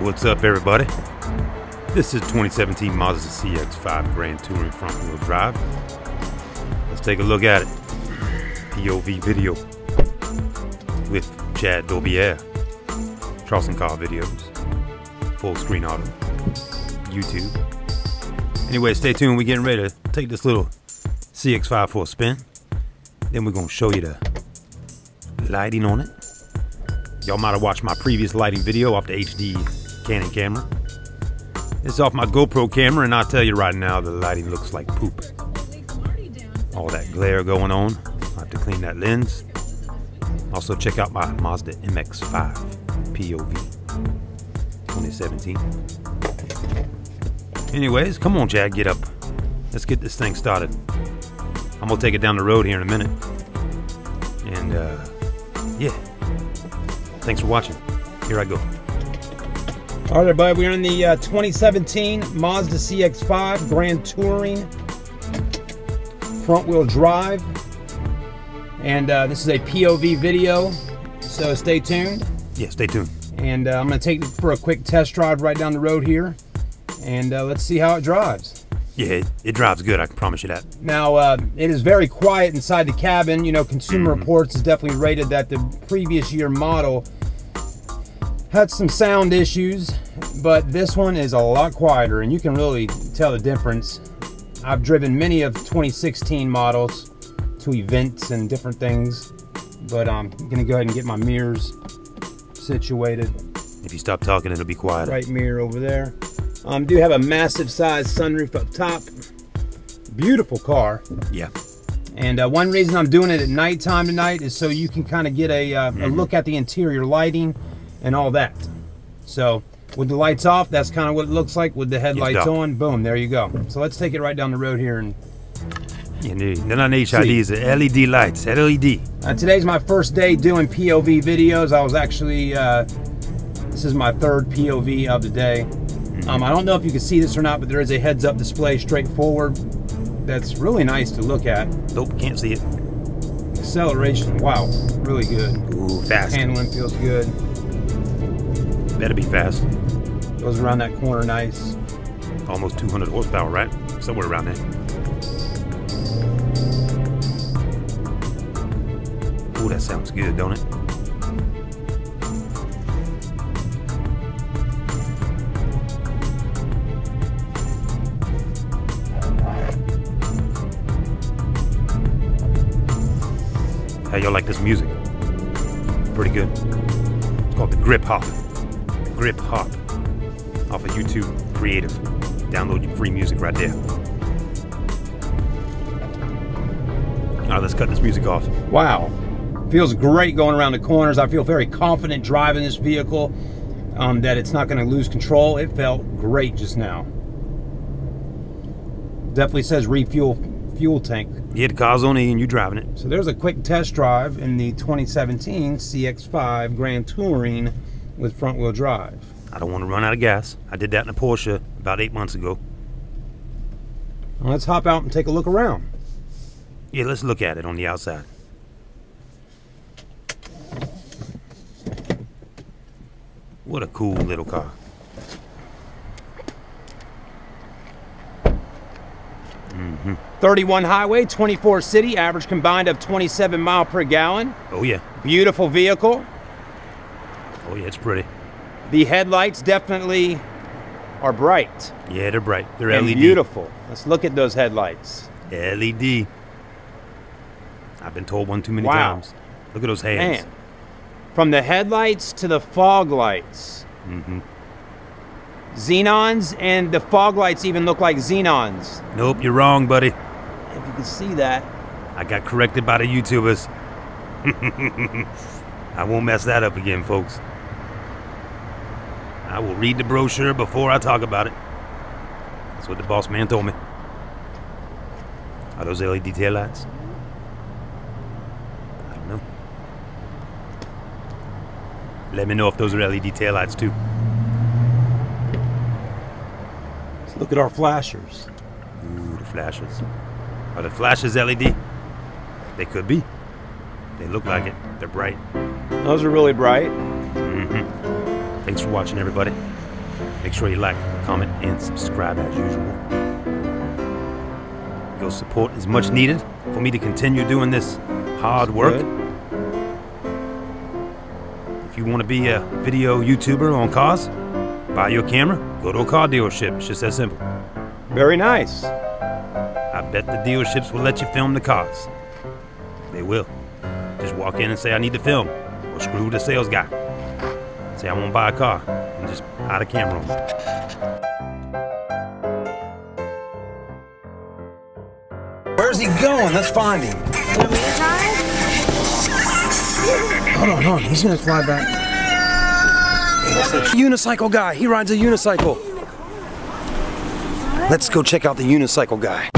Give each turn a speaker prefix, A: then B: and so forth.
A: What's up, everybody? This is 2017 Mazda CX-5 Grand Touring Front Wheel Drive. Let's take a look at it. POV video with Chad Daubière. Charleston Car Videos. Full screen auto. YouTube. Anyway, stay tuned. We're getting ready to take this little CX-5 for a spin. Then we're going to show you the lighting on it. Y'all might have watched my previous lighting video off the HD Canon camera. It's off my GoPro camera, and I'll tell you right now, the lighting looks like poop. All that glare going on. I have to clean that lens. Also, check out my Mazda MX-5 POV 2017. Anyways, come on, Jack, get up. Let's get this thing started. I'm gonna take it down the road here in a minute. And, uh, yeah. Thanks for watching. Here I go.
B: All right, everybody, we're in the uh, 2017 Mazda CX-5 Grand Touring front wheel drive. And uh, this is a POV video, so stay tuned.
A: Yeah, stay tuned.
B: And uh, I'm gonna take it for a quick test drive right down the road here. And uh, let's see how it drives.
A: Yeah, it, it drives good, I can promise you that.
B: Now, uh, it is very quiet inside the cabin. You know, Consumer
A: Mm-hmm.
B: Reports has definitely rated that the previous year model had some sound issues, but this one is a lot quieter, and you can really tell the difference. I've driven many of 2016 models to events and different things, but I'm gonna go ahead and get my mirrors situated.
A: If you stop talking, it'll be quiet.
B: Right mirror over there. Um, do have a massive size sunroof up top. Beautiful car.
A: Yeah.
B: And uh, one reason I'm doing it at nighttime tonight is so you can kind of get a, uh, a look at the interior lighting and all that. So with the lights off, that's kind of what it looks like. With the headlights on, boom, there you go. So let's take it right down the road here. And
A: no, they're not HIDs, they're LED lights, LED.
B: uh, today's my first day doing POV videos. I was actually uh, this is my third POV of the day. Um, I don't know if you can see this or not, but there is a heads-up display straight forward. That's really nice to look at.
A: Nope, can't see it.
B: Acceleration, wow, really good.
A: Ooh, fast.
B: Handling feels good.
A: Better be fast.
B: Goes around that corner nice.
A: Almost 200 horsepower, right? Somewhere around there. Ooh, that sounds good, don't it? How y'all like this music? Pretty good. It's called the Grip Hop. Grip Hop. Off of YouTube Creative. Download your free music right there. Alright, let's cut this music off.
B: Wow. Feels great going around the corners. I feel very confident driving this vehicle um, that it's not going to lose control. It felt great just now. Definitely says refuel fuel tank.
A: Yeah, the car's on E and you driving it.
B: So there's a quick test drive in the 2017 CX-5 Grand Touring with front wheel drive.
A: I don't want to run out of gas. I did that in a Porsche about eight months ago.
B: Now let's hop out and take a look around.
A: Yeah, let's look at it on the outside. What a cool little car. Mm-hmm.
B: 31 highway, 24 city, average combined of 27 mile per gallon.
A: Oh yeah.
B: Beautiful vehicle.
A: Oh yeah, it's pretty.
B: The headlights definitely are bright
A: Yeah, they're bright. They're
B: and
A: LED.
B: beautiful. Let's look at those headlights.
A: LED. I've been told one too many
B: Wow.
A: times. Look at those hands.
B: Man, from the headlights to the fog lights.
A: Mm-hmm.
B: Xenons and the fog lights even look like xenons.
A: Nope, you're wrong, buddy.
B: If you can see that.
A: I got corrected by the YouTubers. I won't mess that up again, folks. I will read the brochure before I talk about it. That's what the boss man told me. Are those LED tail lights? I don't know. Let me know if those are LED tail lights too.
B: Let's look at our flashers.
A: Ooh, the flashes. Are the flashes LED? They could be. They look like it. They're bright.
B: Those are really bright.
A: hmm Thanks for watching, everybody. Make sure you like, comment, and subscribe as usual. Your support is much needed for me to continue doing this hard work. If you want to be a video YouTuber on cars, buy your camera, go to a car dealership. It's just that simple.
B: Very nice.
A: I bet the dealerships will let you film the cars. They will. Just walk in and say, I need to film. Or screw the sales guy. Say, I want to buy a car. And just hide a camera.
B: Where's he going? Let's find him. Hold on, hold on. He's gonna fly back. Unicycle guy. He rides a unicycle. Let's go check out the unicycle guy.